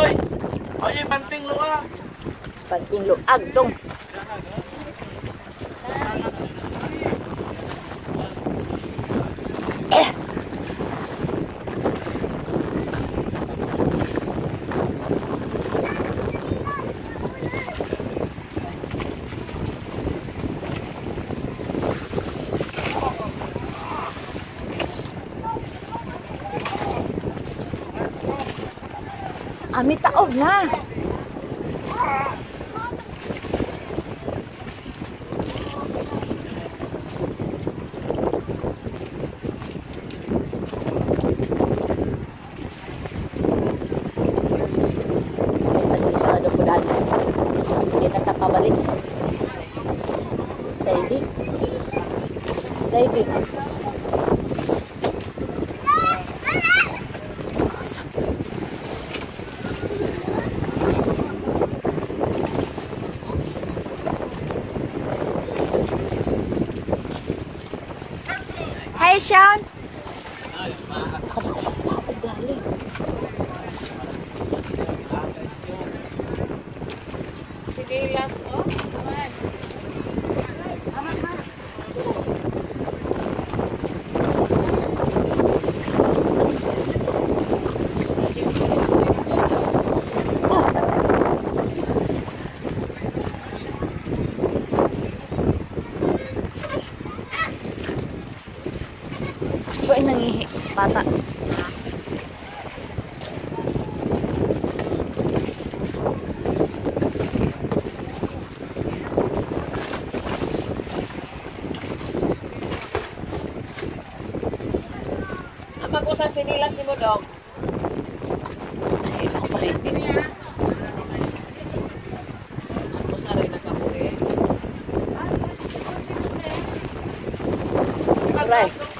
ơi ở gì bánh tiên lụa? Bánh tiên lụa à, ăn trung Ami taob na. David. David. Galing. Sige, last, oh. Aman. Ito nangihi. Bata. Ang mag-usa sinilas ni mo, dog. Ay, ako pa rin. Ang usa rin nakapuri. Aray.